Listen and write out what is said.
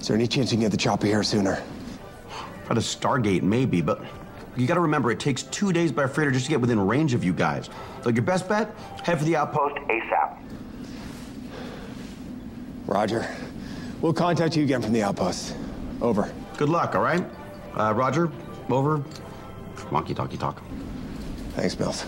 Is there any chance you can get the choppy here sooner? By the Stargate, maybe, but you gotta remember it takes two days by freighter just to get within range of you guys. So your best bet, head for the outpost ASAP. Roger. We'll contact you again from the outpost. Over. Good luck, all right? Uh, Roger, over. Monkey talkie talk. Thanks, Mills.